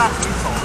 が。水槽